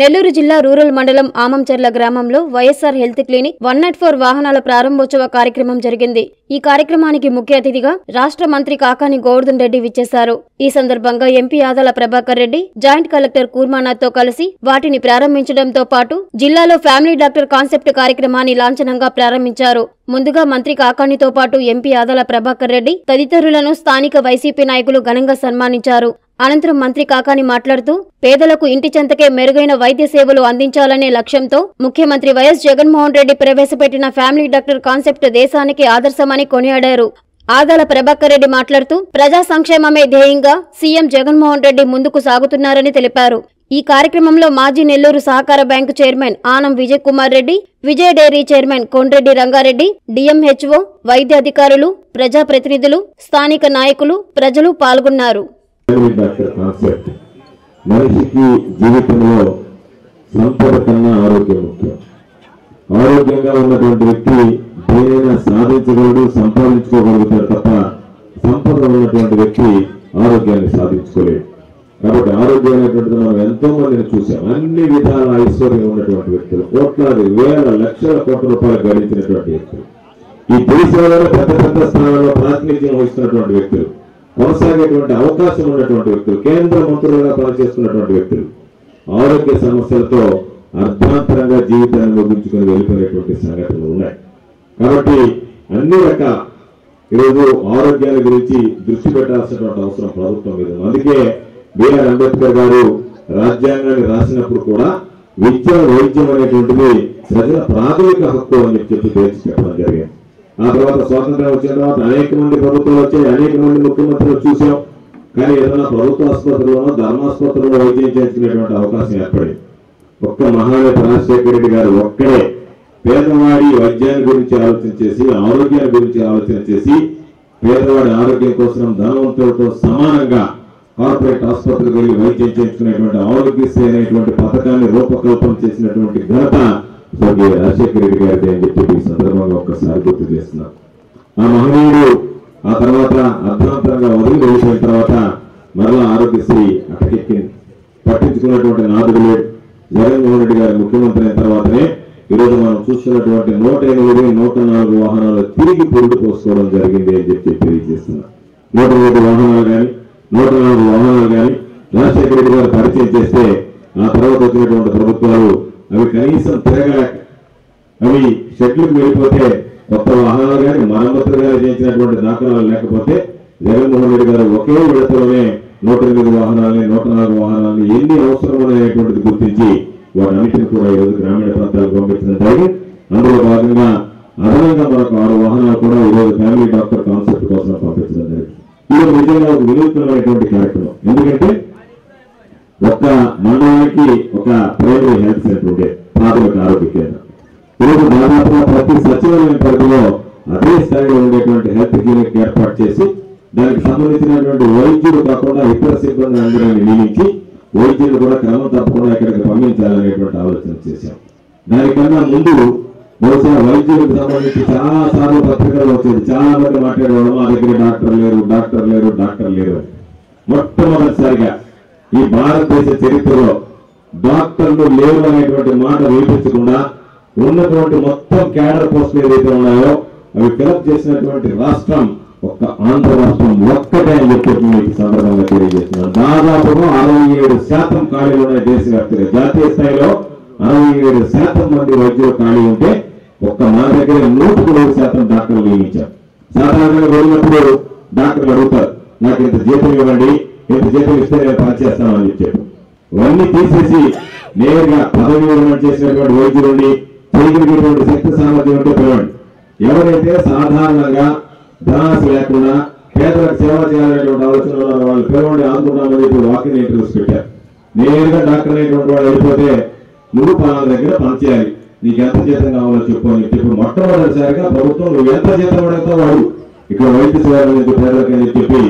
నెల్లూరు జిల్లా రూరల్ మండలం ఆమంచర్ల గ్రామంలో YSR health clinic one nought four వాహనాల ప్రారంభోత్సవ కార్యక్రమం జరిగింది. ఈ కార్యక్రమానికి ముఖ్య అతిథిగా రాష్ట్ర మంత్రి కాకాని గోవర్ధన్ రెడ్డి విచ్చేశారు. ఈ సందర్భంగా MP Adala Prabhakar Reddy joint collector కూర్మానాథ్తో కలిసి వాటిని ప్రారంభించడంతో పాటు జిల్లాలో ఫ్యామిలీ డాక్టర్ కాన్సెప్ట్ కార్యక్రమాన్ని లాంఛనంగా ప్రారంభించారు. ముందుగా మంత్రి కాకానితో పాటు ఎంపీ ఆదాల ప్రభాకర్ రెడ్డి తదితరులను స్థానిక వైసీపీ నాయకులు ఘనంగా సన్మానించారు. అనంతరం మంత్రి కాకాని మాట్లాడుతూ పేదలకు ఇంటి చెంతకే మెరుగైన వైద్య సేవలు అందించాలనే లక్ష్యంతో ముఖ్యమంత్రి వైఎస్ జగన్మోహన్ రెడ్డి ప్రవేశపెట్టిన ఫ్యామిలీ డాక్టర్ కాన్సెప్ట్ దేశానికి ఆదర్శమని కొనియాడారు. ఆదాల ప్రభాకర్ రెడ్డి మాట్లాడుతూ ప్రజా సంక్షేమమే ధ్యేయంగా సీఎం జగన్మోహన్ రెడ్డి ముందుకు సాగుతున్నారని తెలిపారు. ఈ కార్యక్రమంలో మాజీ నెల్లూరు సహకార bank chairman Anam Vijay Kumar Reddy Vijaya dairy chairman Kondreddy Rangareddy DMHO వైద్య అధికారులు ప్రజాప్రతినిధులు స్థానిక నాయకులు ప్రజలు పాల్గొన్నారు. కాన్సెప్ట్ మనిషికి జీవితంలో సంపద కన్నా ఆరోగ్యం ముఖ్యం. ఆరోగ్యంగా ఉన్నటువంటి వ్యక్తి దేనైనా సాధించగలడు సంపాదించుకోగలుగుతాడు తప్ప సంపద ఉన్నటువంటి వ్యక్తి ఆరోగ్యాన్ని సాధించుకోలేడు. కాబట్టి ఆరోగ్యం అనేటువంటిది మనం ఎంతో మందిని చూసాం. అన్ని విధాల ఐశ్వర్యం ఉన్నటువంటి వ్యక్తులు కోట్లాది వేల లక్షల కోట్ల రూపాయలు గడించినటువంటి వ్యక్తులు. ఈ దేశంలో పెద్ద పెద్ద స్థానంలో ప్రాతినిధ్యం వహిస్తున్నటువంటి వ్యక్తులు. కొనసాగేటువంటి అవకాశం ఉన్నటువంటి వ్యక్తులు కేంద్ర మంత్రులుగా పనిచేస్తున్నటువంటి వ్యక్తులు ఆరోగ్య సమస్యలతో అర్థాంతరంగా జీవితాన్ని ముగించుకొని వెళ్ళిపోయినటువంటి సంఘటనలు ఉన్నాయి. కాబట్టి అన్ని రకాల ఈరోజు ఆరోగ్యాల గురించి దృష్టి పెట్టాల్సినటువంటి అవసరం ప్రభుత్వం మీద అందుకే బిఆర్ అంబేద్కర్ గారు రాజ్యాంగాన్ని రాసినప్పుడు కూడా విద్య వైద్యం అనేటువంటిది ప్రజల ప్రాథమిక హక్కు అని చెప్పి తేల్చి చెప్పడం జరిగింది. ఆ తర్వాత స్వాతంత్రం వచ్చిన తర్వాత అనేక మంది ప్రభుత్వాలు వచ్చాయి అనేక మంది ముఖ్యమంత్రులు చూసాం కానీ ఏదైనా ప్రభుత్వ ఆసుపత్రిలోనో ధర్మాసుపత్రిలో వైద్యం చేయించుకునేటువంటి అవకాశం ఏర్పడింది. ఒక్క మహానేత రాజశేఖర రెడ్డి గారు ఒక్కడే పేదవాడి వైద్యాన్ని గురించి ఆలోచన చేసి ఆరోగ్యాన్ని గురించి ఆలోచన చేసి పేదవాడి ఆరోగ్యం కోసం ధనవంతులతో సమానంగా కార్పొరేట్ ఆసుపత్రికి వెళ్ళి వైద్యం చేయించుకునేటువంటి ఆరోగ్యశ్రీ అనేటువంటి పథకాన్ని రూపకల్పన చేసినటువంటి ఘనత స్వర్గీయ రాజశేఖర రెడ్డి గారిది అని చెప్పి ఈ సందర్భంగా ఒక్కసారి గుర్తు చేస్తున్నాం. ఆ మహనీయుడు ఆ తర్వాత అర్ధాంతరంగా వదిలి వేసిన తర్వాత మరలా ఆరోగ్యశ్రీ అటకెక్కింది పట్టించుకున్నటువంటి నాదుడు లేడు. జగన్మోహన్ రెడ్డి గారి ముఖ్యమంత్రి అయిన తర్వాతనే ఈరోజు మనం చూస్తున్నటువంటి నూట ఎనిమిది నూట నాలుగు వాహనాలు తిరిగి పురుడు పోసుకోవడం జరిగింది అని చెప్పి తెలియజేస్తున్నా. నూట ఎనిమిది వాహనాలు కానీ నూట నాలుగు వాహనాలు కానీ రాజశేఖర రెడ్డి గారు పరిచయం చేస్తే ఆ తర్వాత వచ్చినటువంటి ప్రభుత్వాలు అవి కనీసం తిరగలేక అవి షెడ్లకు వెళ్ళిపోతే కొత్త వాహనాలు కానీ మరమ్మతులు కానీ చేయించినటువంటి దాఖలాలు లేకపోతే జగన్మోహన్ రెడ్డి గారు ఒకే విడతలోనే నూట ఎనిమిది వాహనాలని నూట నాలుగు వాహనాలని ఎన్ని అవసరం అనేటువంటిది గుర్తించి వాటన్నిటిని కూడా ఈరోజు గ్రామీణ ప్రాంతాలకు పంపించడం జరిగింది అందులో భాగంగా అదనంగా మనకు ఆరు వాహనాలు కూడా ఈరోజు ఫ్యామిలీ డాక్టర్ కాన్సెప్ట్ కోసం పంపించడం జరిగింది ఇది నిజంగా ఒక వినూత్నమైనటువంటి కార్యక్రమం. ఎందుకంటే ఒక్క మండలానికి ఒక ప్రైమరీ హెల్త్ సెంటర్ ఉండే ప్రాథమిక ఆరోగ్య కేంద్రం ఈరోజు దాదాపుగా ప్రతి సచివాలయం పరిధిలో అదే స్థాయిలో ఉండేటువంటి హెల్త్ క్లినిక్ ఏర్పాటు చేసి దానికి సంబంధించినటువంటి వైద్యులు కాకుండా ఇతర సిబ్బంది అందరినీ నియమించి వైద్యులు కూడా క్రమం తప్పకుండా ఇక్కడికి పంపించాలనేటువంటి ఆలోచన చేశాం. దానికన్నా ముందు బహుశా వైద్యులకు సంబంధించి చాలా సార్లు పత్రికల్లో వచ్చేది. చాలా మంది మాట్లాడేవాళ్ళు మా దగ్గర డాక్టర్ లేరు డాక్టర్ లేరు డాక్టర్ లేరు మొట్టమొదటిసారిగా ఈ భారతదేశ చరిత్రలో డాక్టర్లు లేవు అనేటువంటి మాట వినిపించకుండా ఉన్నటువంటి మొత్తం క్యాడర్ పోస్టులు ఏదైతే ఉన్నాయో అవి ఫిలప్ చేసినటువంటి రాష్ట్రం ఒక్క ఆంధ్ర రాష్ట్రం ఒక్కటే అని చెప్పి మీకు సందర్భంగా తెలియజేస్తున్నాను. దాదాపుగా అరవై ఏడు శాతం ఖాళీలు ఉన్నాయి దేశవ్యాప్తంగా జాతీయ స్థాయిలో అరవై ఏడు శాతం మంది వైద్యులు ఖాళీ ఉంటే ఒక్క మా దగ్గర నూటికి నూరు శాతం డాక్టర్లు నియమించారు. సాధారణంగా వెళ్ళినప్పుడు డాక్టర్లు అడుగుతారు నాకు ఇంత జీతం ఇవ్వండి ఇంత జీతం ఇస్తే నేను పనిచేస్తాను అని చెప్పి ఇవన్నీ తీసేసి నేరుగా పదవి విరమణ చేసినటువంటి వైద్యుడి చేయగలిగేటువంటి శక్తి సామర్థ్యం ఉంటే పిలవండి. ఎవరైతే సాధారణంగా ధనాశ లేకుండా పేదలకు సేవ చేయాలనేటువంటి ఆలోచన వాళ్ళు పిలవండి ఆదుకుంటామని ఇప్పుడు వాకింగ్ ఇంటర్వ్యూస్ పెట్టారు. నేరుగా డాక్టర్ అనేటువంటి వాళ్ళు వెళ్ళిపోతే నువ్వు పలానా దగ్గర పనిచేయాలి నీకు ఎంత జీతం కావాలో చెప్పు అని చెప్పి మొట్టమొదటిసారిగా ప్రభుత్వం నువ్వు ఎంత జీతం అడుగుతావు వాడు ఇక్కడ వైద్య సేవలు పేదలకు అని చెప్పి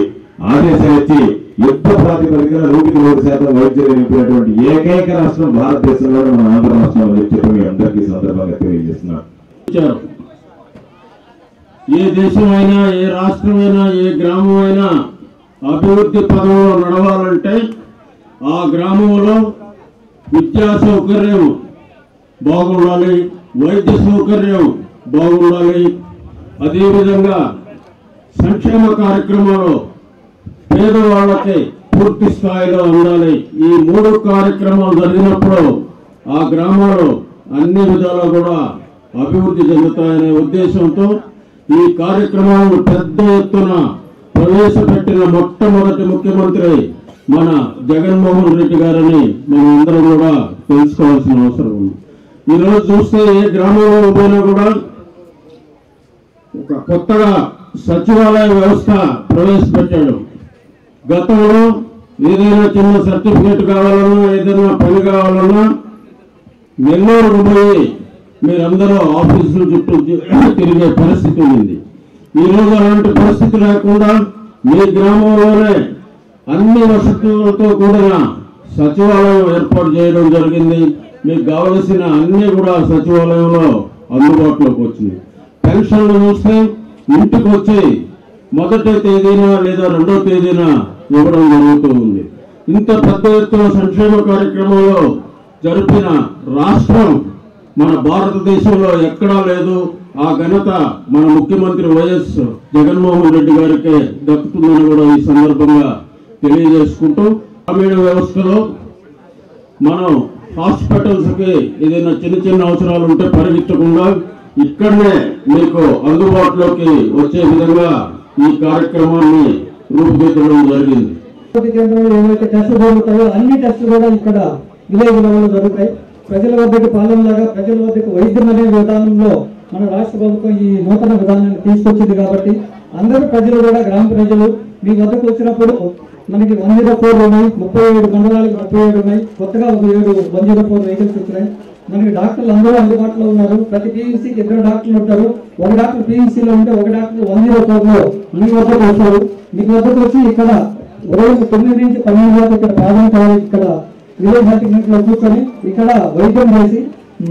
ఆదేశాలు ఇచ్చి యుద్ధ ప్రాతిపదికన నూటికి నూరు శాతం వైద్యులు నింపినటువంటి ఏకైక రాష్ట్రం భారతదేశంలో మన ఆంధ్ర రాష్ట్రం అని చెప్పి మీ అందరికీ సందర్భంగా తెలియజేస్తున్నాను. ఏ దేశమైనా ఏ రాష్ట్రమైనా ఏ గ్రామమైనా అభివృద్ధి పదంలో నడవాలంటే ఆ గ్రామంలో విద్యా సౌకర్యం బాగుండాలి వైద్య సౌకర్యం బాగుండాలి. అదేవిధంగా సంక్షేమ కార్యక్రమాలు పేదవాళ్ళకి పూర్తి స్థాయిలో ఉండాలి. ఈ మూడు కార్యక్రమాలు జరిగినప్పుడు ఆ గ్రామాలు అన్ని విధాలా కూడా అభివృద్ధి చెందుతాయనే ఉద్దేశంతో ఈ కార్యక్రమాలను పెద్ద ఎత్తున ప్రవేశపెట్టిన మొట్టమొదటి ముఖ్యమంత్రి మన జగన్మోహన్ రెడ్డి గారని మనం అందరం కూడా తెలుసుకోవాల్సిన అవసరం ఉంది. ఈరోజు చూస్తే ఏ గ్రామంలో పోయినా కూడా ఒక కొత్తగా సచివాలయ వ్యవస్థ ప్రవేశపెట్టాడు. గతంలో ఏదైనా చిన్న సర్టిఫికేట్ కావాలన్నా ఏదైనా పని కావాలన్నా నెల్లూరుకు పోయి మీరందరూ ఆఫీసుల చుట్టూ తిరిగే పరిస్థితి ఉంది. ఈరోజు అలాంటి పరిస్థితి లేకుండా మీ గ్రామంలోనే అన్ని వసతులతో కూడిన సచివాలయం ఏర్పాటు చేయడం జరిగింది. మీకు కావలసిన అన్నీ కూడా సచివాలయంలో అందుబాటులోకి వచ్చింది. పెన్షన్లు చూస్తే ఇంటికి వచ్చి మొదటి తేదీన లేదా రెండో తేదీన ఇవ్వడం జరుగుతూ ఉంది ఇంత పెద్ద ఎత్తున సంక్షేమ కార్యక్రమంలో జరిపిన రాష్ట్రం మన భారతదేశంలో ఎక్కడా లేదు. ఆ ఘనత మన ముఖ్యమంత్రి వైఎస్ జగన్మోహన్ రెడ్డి గారికే దక్కుతుందని కూడా ఈ సందర్భంగా తెలియజేసుకుంటూ గ్రామీణ వ్యవస్థలో మనం హాస్పిటల్స్కి ఏదైనా చిన్న చిన్న అవసరాలు ఉంటే పరిగెత్తకుండా ఇక్కడనే మీకు అందుబాటులోకి వచ్చే విధంగా ఈ కార్యక్రమాన్ని రూపుదిద్దడం జరిగింది. కేంద్రంలో ఏవైతే టెస్టులు జరుగుతాయో అన్ని టెస్టులు కూడా ఇక్కడ విలేజ్ లెవెల్లో జరుగుతాయి. ప్రజల వద్దకు పాలనలాగా ప్రజల వద్దకు వైద్యం అనే విధానంలో మన రాష్ట్ర ప్రభుత్వం ఈ నూతన విధానాన్ని తీసుకొచ్చింది కాబట్టి అందరూ ప్రజలు కూడా గ్రామ ప్రజలు మీ వద్దకు వచ్చినప్పుడు మనకి వంద ఫోర్లు ఉన్నాయి ముప్పై ఏడు మండలాలకు ముప్పై ఏడు ఉన్నాయి కొత్తగా ఒక ఏడు వంద ఫోర్ వెహికల్స్ వచ్చినాయి. మనకి డాక్టర్లు అందరూ అందుబాటులో ఉన్నారు. ప్రతి పీఎంసీకి ఇద్దరు డాక్టర్లు ఉంటారు. ఒక డాక్టర్ పీఎంసీలో ఉంటే ఒక డాక్టర్ వన్ జీరో ఫోర్ మీ వద్దకు వస్తారు. మీ వద్దకు వచ్చి ఇక్కడ రోజు తొమ్మిది నుంచి పన్నెండు వరకు ఇక్కడ ప్రాథమిక ఇక్కడ విలేజ్ హెల్త్ క్లినిక్లో కూర్చొని ఇక్కడ వైద్యం చేసి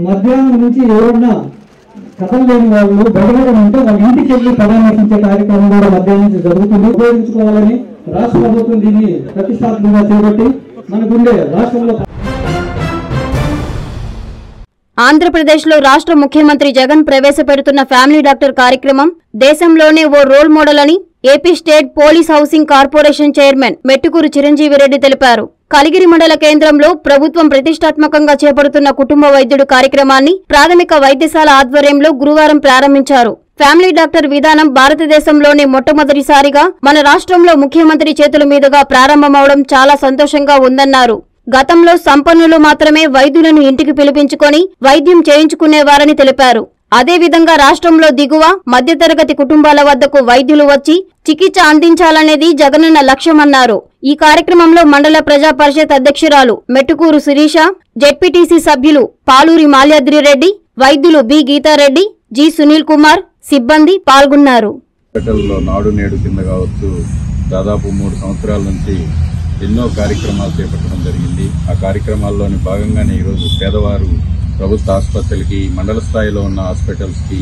మధ్యాహ్నం నుంచి ఎవరన్నా కథలు లేని వాళ్ళు బయటపడడం ఉంటే వాళ్ళ ఇంటికి వెళ్ళి పరామర్శించే కార్యక్రమం కూడా మధ్యాహ్నం నుంచి జరుగుతుంది. ఉపయోగించుకోవాలని రాష్ట్ర ప్రభుత్వం దీన్ని ప్రతిష్టాత్మకంగా చేపట్టి మనకుండే రాష్ట్రంలో ఆంధ్రప్రదేశ్లో రాష్ట్ర ముఖ్యమంత్రి జగన్ ప్రవేశపెడుతున్న ఫ్యామిలీ డాక్టర్ కార్యక్రమం దేశంలోనే ఓ రోల్ మోడల్ అని AP state police housing corporation chairman Mettukuru Chiranjeevi Reddy తెలిపారు. కలిగిరి మండల కేంద్రంలో ప్రభుత్వం ప్రతిష్టాత్మకంగా చేపడుతున్న కుటుంబ వైద్యుడు కార్యక్రమాన్ని ప్రాథమిక వైద్యశాల ఆధ్వర్యంలో గురువారం ప్రారంభించారు. ఫ్యామిలీ డాక్టర్ విధానం భారతదేశంలోనే మొట్టమొదటిసారిగా మన రాష్ట్రంలో ముఖ్యమంత్రి చేతుల మీదుగా ప్రారంభమవడం చాలా సంతోషంగా ఉందన్నారు. గతంలో సంపన్నులు మాత్రమే వైద్యులను ఇంటికి పిలిపించుకొని వైద్యం చేయించుకునేవారని తెలిపారు. అదేవిధంగా రాష్ట్రంలో దిగువ మధ్యతరగతి కుటుంబాల వద్దకు వైద్యులు వచ్చి చికిత్స అందించాలనేది జగనన్న లక్ష్యమన్నారు. ఈ కార్యక్రమంలో మండల ప్రజా పరిషత్ అధ్యక్షురాలు మెట్టుకూరు శిరీష జెడ్పీటీసీ సభ్యులు పాలూరి మాల్యాద్రి రెడ్డి వైద్యులు బి గీతారెడ్డి జి సునీల్ కుమార్ సిబ్బంది పాల్గొన్నారు. నాడు నేడు కింద కావచ్చు దాదాపు మూడు సంవత్సరాల నుంచి ఎన్నో కార్యక్రమాలు చేపట్టడం జరిగింది. ఆ కార్యక్రమాల్లోని భాగంగానే ఈరోజు పేదవారు ప్రభుత్వ ఆసుపత్రులకి మండల స్థాయిలో ఉన్న హాస్పిటల్స్కి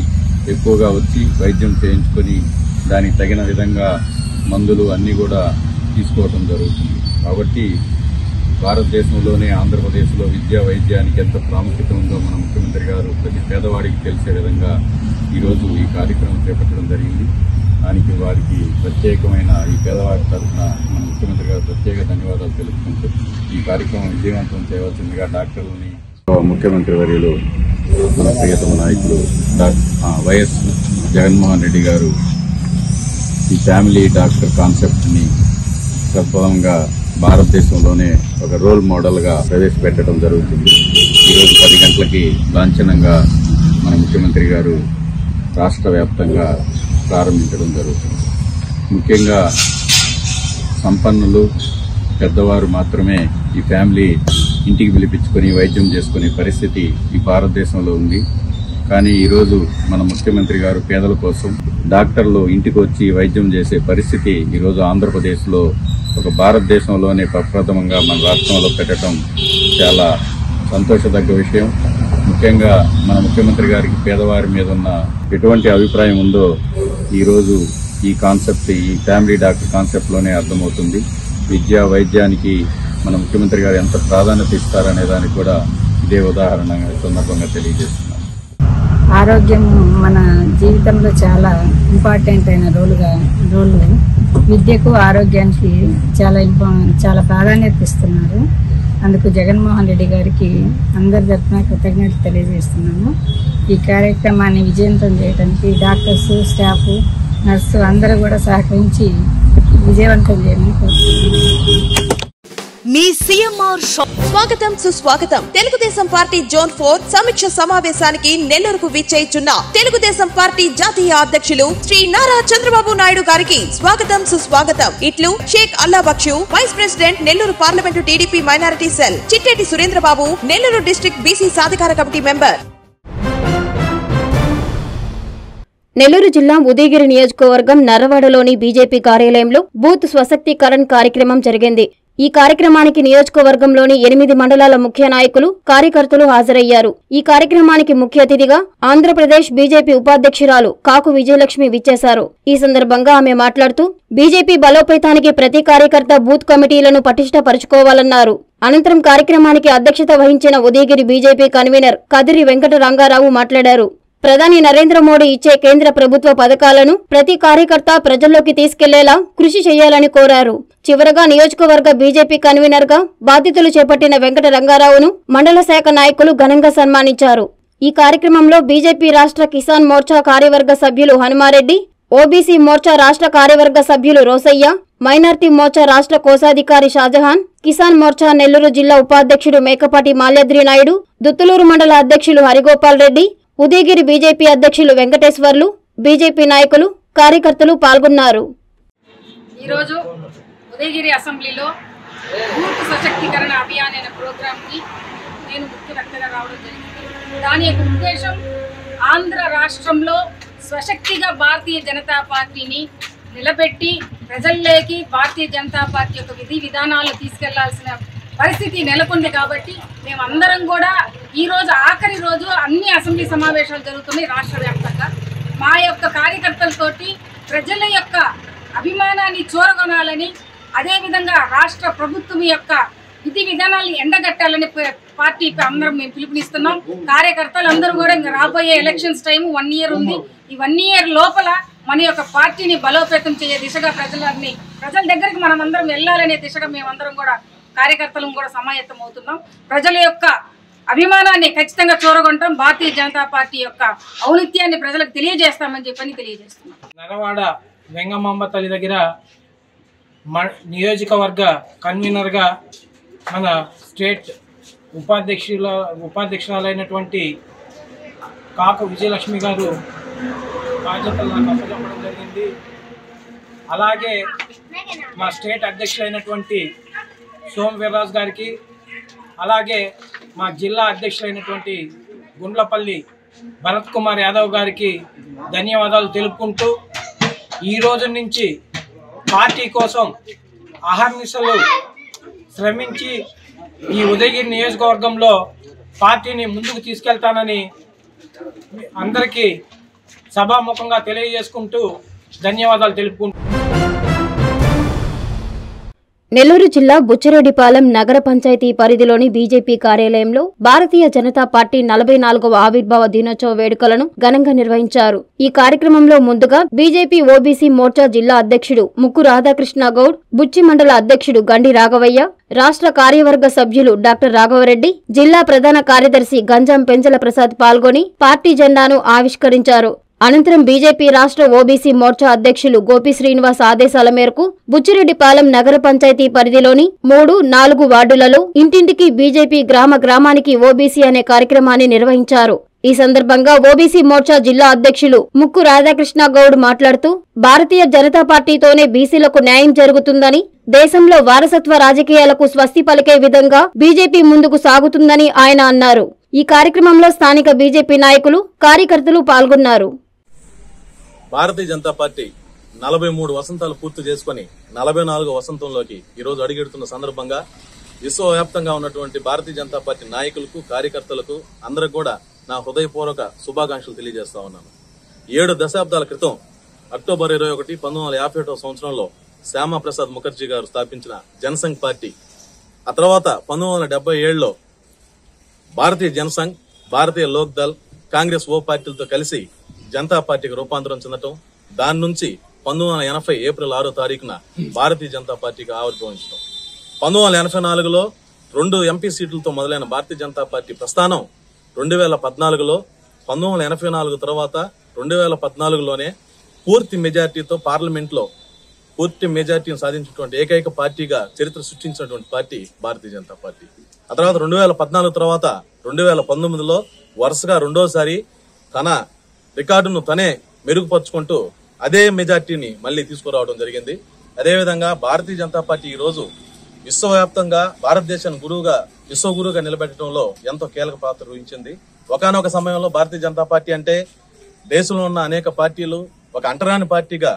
ఎక్కువగా వచ్చి వైద్యం చేయించుకొని దానికి తగిన విధంగా మందులు అన్నీ కూడా తీసుకోవటం జరుగుతుంది. కాబట్టి భారతదేశంలోనే ఆంధ్రప్రదేశ్లో విద్యా వైద్యానికి ఎంత ప్రాముఖ్యత ఉందో మన ముఖ్యమంత్రి గారు ప్రతి పేదవాడికి తెలిసే విధంగా ఈరోజు ఈ కార్యక్రమం చేపట్టడం జరిగింది. దానికి వారికి ప్రత్యేకమైన ఈ పేదవారి తరఫున మన ముఖ్యమంత్రి గారు ప్రత్యేక ధన్యవాదాలు తెలుపుకుంటూ ఈ కార్యక్రమం విజయవంతం చేయవలసిందిగా డాక్టర్లని ముఖ్యమంత్రి వర్యులు మన ప్రియతమ నాయకులు వైఎస్ జగన్మోహన్ రెడ్డి గారు ఈ ఫ్యామిలీ డాక్టర్ కాన్సెప్ట్ని ని భారతదేశంలోనే ఒక రోల్ మోడల్గా ప్రవేశపెట్టడం జరుగుతుంది. ఈరోజు పది గంటలకి లాంఛనంగా మన ముఖ్యమంత్రి గారు రాష్ట్ర వ్యాప్తంగా ప్రారంభించడం జరుగుతుంది. ముఖ్యంగా సంపన్నులు పెద్దవారు మాత్రమే ఈ ఫ్యామిలీ ఇంటికి పిలిపించుకొని వైద్యం చేసుకునే పరిస్థితి ఈ భారతదేశంలో ఉంది. కానీ ఈరోజు మన ముఖ్యమంత్రి గారు పేదల కోసం డాక్టర్లు ఇంటికి వచ్చి వైద్యం చేసే పరిస్థితి ఈరోజు ఆంధ్రప్రదేశ్లో ఒక భారతదేశంలోనే ప్రప్రథమంగా మన రాష్ట్రంలో పెట్టడం చాలా సంతోషదగ్గ విషయం. ముఖ్యంగా మన ముఖ్యమంత్రి గారికి పేదవారి మీద ఉన్న ఎటువంటి అభిప్రాయం ఉందో ఈరోజు ఈ కాన్సెప్ట్ ఈ ఫ్యామిలీ డాక్టర్ కాన్సెప్ట్లోనే అర్థమవుతుంది. విద్య వైద్యానికి మన ముఖ్యమంత్రి గారు ఎంత ప్రాధాన్యత ఇస్తారనే దానికి కూడా ఇదే ఉదాహరణ సందర్భంగా తెలియజేస్తున్నాను. ఆరోగ్యం మన జీవితంలో చాలా ఇంపార్టెంట్ అయిన రోలుగా రోలు. విద్యకు ఆరోగ్యానికి చాలా ఇంపా చాలా ప్రాధాన్యత ఇస్తున్నారు. అందుకు జగన్మోహన్ రెడ్డి గారికి అందరి తరఫున కృతజ్ఞతలు తెలియజేస్తున్నాము. ఈ కార్యక్రమాన్ని విజయవంతం చేయడానికి డాక్టర్స్ స్టాఫ్ నర్సు అందరూ కూడా సహకరించి విజయవంతం చేయమని కోరుతున్నాము. మీ సిఎంఆర్ స్వాగతం సుస్వాగతం. తెలుగుదేశం పార్టీ జోన్ ఫోర్ సమీక్ష సమావేశానికి నెల్లూరుకు విచ్చేయుచున్న తెలుగుదేశం పార్టీ జాతీయ అధ్యక్షులు శ్రీ నారా చంద్రబాబు నాయుడు గారికి స్వాగతం సుస్వాగతం. ఇట్లు Sheikh Allah Baksh vice president Nellore parliament TDP minority cell Chitteti Surendrababu Nellore district BC సాధికార కమిటీ మెంబర్. నెల్లూరు జిల్లా ఉదయగిరి నియోజకవర్గం నర్రవాడలోని బీజేపీ కార్యాలయంలో బూత్ స్వశక్తీకరణ్ కార్యక్రమం జరిగింది. ఈ కార్యక్రమానికి నియోజకవర్గంలోని ఎనిమిది మండలాల ముఖ్య నాయకులు కార్యకర్తలు హాజరయ్యారు. ఈ కార్యక్రమానికి ముఖ్య అతిథిగా ఆంధ్రప్రదేశ్ బీజేపీ ఉపాధ్యక్షురాలు కాకు విజయలక్ష్మి విచ్చేశారు. ఈ సందర్భంగా ఆమె మాట్లాడుతూ బీజేపీ బలోపేతానికి ప్రతి కార్యకర్త బూత్ కమిటీలను పటిష్టపరుచుకోవాలన్నారు. అనంతరం కార్యక్రమానికి అధ్యక్షత వహించిన ఉదయగిరి బీజేపీ కన్వీనర్ కదిరి వెంకట రంగారావు మాట్లాడారు. ప్రధాని నరేంద్ర మోడీ ఇచ్చే కేంద్ర ప్రభుత్వ పథకాలను ప్రతి కార్యకర్త ప్రజల్లోకి తీసుకెళ్ళేలా కృషి చేయాలని కోరారు. చివరగా నియోజకవర్గ బీజేపీ కన్వీనర్గా బాధ్యతలు చేపట్టిన వెంకట రంగారావును మండల శాఖ నాయకులు ఘనంగా సన్మానించారు. ఈ కార్యక్రమంలో బీజేపీ రాష్ట్ర కిసాన్ మోర్చా కార్యవర్గ సభ్యులు హనుమారెడ్డి ఓబీసీ మోర్చా రాష్ట్ర కార్యవర్గ సభ్యులు రోసయ్య మైనార్టీ మోర్చా రాష్ట్ర కోశాధికారి షాజహాన్ కిసాన్ మోర్చా నెల్లూరు జిల్లా ఉపాధ్యక్షుడు మేకపాటి మాల్యాద్రి నాయుడు దుత్తులూరు మండల అధ్యక్షులు హరిగోపాల్ రెడ్డి ఉదయగిరి బీజేపీ అధ్యక్షులు వెంకటేశ్వర్లు బీజేపీ నాయకులు కార్యకర్తలు పాల్గొన్నారు. ఈరోజు ఉదయగిరి అసెంబ్లీలో బూత్ సశక్తీకరణ అభియాన్ అనే ప్రోగ్రాంకి నేను ముఖ్య వక్తగా రావడం జరిగింది. దాని యొక్క ఉద్దేశం ఆంధ్ర రాష్ట్రంలో స్వశక్తిగా భారతీయ జనతా పార్టీని నిలబెట్టి ప్రజల్లోకి భారతీయ జనతా పార్టీ యొక్క విధి విధానాలు తీసుకెళ్ళాల్సిన పరిస్థితి నెలకొంది కాబట్టి మేమందరం కూడా ఈరోజు ఆఖరి రోజు అన్ని అసెంబ్లీ సమావేశాలు జరుగుతున్నాయి రాష్ట్ర వ్యాప్తంగా. మా యొక్క కార్యకర్తలతోటి ప్రజల యొక్క అభిమానాన్ని చూరగొనాలని అదేవిధంగా రాష్ట్ర ప్రభుత్వం యొక్క విధి విధానాలను ఎండగట్టాలని పార్టీ అందరం మేము పిలుపునిస్తున్నాం. కార్యకర్తలు అందరూ కూడా ఇంకా రాబోయే ఎలక్షన్స్ టైం వన్ ఇయర్ ఉంది. ఈ వన్ ఇయర్ లోపల మన యొక్క పార్టీని బలోపేతం చేసే దిశగా ప్రజలని ప్రజల దగ్గరికి మనం అందరం వెళ్ళాలనే దిశగా మేమందరం కూడా కార్యకర్తలను కూడా సమాయత్తం అవుతున్నాం. ప్రజల యొక్క అభిమానాన్ని ఖచ్చితంగా చూరగొంటాం. భారతీయ జనతా పార్టీ యొక్క ఔనిత్యాన్ని ప్రజలకు తెలియజేస్తామని చెప్పని తెలియజేస్తున్నాం. నరవాడ వెంగమ్మ తల్లి దగ్గర మ నియోజకవర్గ కన్వీనర్గా మన స్టేట్ ఉపాధ్యక్షుల ఉపాధ్యక్షురాలైనటువంటి కాకు విజయలక్ష్మి గారు బాధ్యతలు నాకు అప్పచెప్పడం జరిగింది. అలాగే మా స్టేట్ అధ్యక్షులైనటువంటి సోమ వీర్రాజు గారికి అలాగే మా జిల్లా అధ్యక్షులైనటువంటి గుండ్లపల్లి భరత్ కుమార్ యాదవ్ గారికి ధన్యవాదాలు తెలుపుకుంటూ ఈ రోజు నుంచి పార్టీ కోసం అహర్నిశలు శ్రమించి ఈ ఉదయగిరి నియోజకవర్గంలో పార్టీని ముందుకు తీసుకెళ్తానని అందరికీ సభాముఖంగా తెలియజేసుకుంటూ ధన్యవాదాలు తెలుపుకుంటూ నెల్లూరు జిల్లా బుచ్చిరెడ్డిపాలెం నగర పంచాయతీ పరిధిలోని బీజేపీ కార్యాలయంలో భారతీయ జనతా పార్టీ నలభై నాలుగవ ఆవిర్భావ దినోత్సవ వేడుకలను ఘనంగా నిర్వహించారు. ఈ కార్యక్రమంలో ముందుగా బీజేపీ ఓబీసీ మోర్చా జిల్లా అధ్యక్షుడు ముక్కు రాధాకృష్ణ గౌడ్ బుచ్చి మండల అధ్యక్షుడు గండి రాఘవయ్య రాష్ట్ర కార్యవర్గ సభ్యులు డాక్టర్ రాఘవరెడ్డి జిల్లా ప్రధాన కార్యదర్శి గంజాం పెంచల ప్రసాద్ పాల్గొని పార్టీ జెండాను ఆవిష్కరించారు. అనంతరం బీజేపీ రాష్ట్ర ఓబీసీ మోర్చా అధ్యక్షులు గోపి శ్రీనివాస్ ఆదేశాల మేరకు బుచ్చిరెడ్డిపాలెం నగర పంచాయతీ పరిధిలోని మూడు నాలుగు వార్డులలో ఇంటింటికి బీజేపీ గ్రామ గ్రామానికి ఓబీసీ అనే కార్యక్రమాన్ని నిర్వహించారు. ఈ సందర్భంగా ఓబీసీ మోర్చా జిల్లా అధ్యక్షులు ముక్కు రాధాకృష్ణ గౌడ్ మాట్లాడుతూ భారతీయ జనతా పార్టీతోనే బీసీలకు న్యాయం జరుగుతుందని దేశంలో వారసత్వ రాజకీయాలకు స్వస్తి పలికే విధంగా బీజేపీ ముందుకు సాగుతుందని ఆయన అన్నారు. ఈ కార్యక్రమంలో స్థానిక బీజేపీ నాయకులు కార్యకర్తలు పాల్గొన్నారు. భారతీయ జనతా పార్టీ నలభై మూడు వసంతాలు పూర్తి చేసుకుని నలభై నాలుగో వసంతంలోకి ఈరోజు అడుగెడుతున్న సందర్భంగా విశ్వవ్యాప్తంగా ఉన్నటువంటి భారతీయ జనతా పార్టీ నాయకులకు కార్యకర్తలకు అందరికి కూడా నా హృదయపూర్వక శుభాకాంక్షలు తెలియజేస్తా ఉన్నాను. ఏడు దశాబ్దాల క్రితం అక్టోబర్ ఇరవై ఒకటి పంతొమ్మిది వందల యాభై ఒకటో సంవత్సరంలో శ్యామా ప్రసాద్ ముఖర్జీ గారు స్థాపించిన జనసంఘ్ పార్టీ. ఆ తర్వాత పంతొమ్మిది వందల డెబ్బై ఏడులో భారతీయ జనసంఘ్ భారతీయ లోక్ దళ్ కాంగ్రెస్ ఓ పార్టీలతో కలిసి జనతా పార్టీకి రూపాంతరం చెందటం దాని నుంచి పంతొమ్మిది వందల ఎనభై ఏప్రిల్ ఆరో తారీఖున భారతీయ జనతా పార్టీకి ఆవిర్భవించడం పంతొమ్మిది వందల ఎనభై నాలుగులో రెండు ఎంపీ సీట్లతో మొదలైన భారతీయ జనతా పార్టీ ప్రస్థానం రెండు వేల పద్నాలుగులో పంతొమ్మిది వందల ఎనభై నాలుగు తర్వాత రెండు వేల పద్నాలుగులోనే పూర్తి మెజార్టీతో పార్లమెంట్లో పూర్తి మెజార్టీని సాధించినటువంటి ఏకైక పార్టీగా చరిత్ర సృష్టించినటువంటి పార్టీ భారతీయ జనతా పార్టీ. ఆ తర్వాత రెండు వేల పద్నాలుగు తర్వాత రెండు వేల పంతొమ్మిదిలో వరుసగా రెండోసారి తన రికార్డును తనే మెరుగుపరుచుకుంటూ అదే మెజార్టీని మళ్ళీ తీసుకురావడం జరిగింది. అదేవిధంగా భారతీయ జనతా పార్టీ ఈ రోజు విశ్వవ్యాప్తంగా భారతదేశాన్ని గురువుగా విశ్వ గురువుగా నిలబెట్టడంలో ఎంతో కీలక పాత్ర వహించింది. ఒకనొక సమయంలో భారతీయ జనతా పార్టీ అంటే దేశంలో ఉన్న అనేక పార్టీలు ఒక అంటరాని పార్టీగా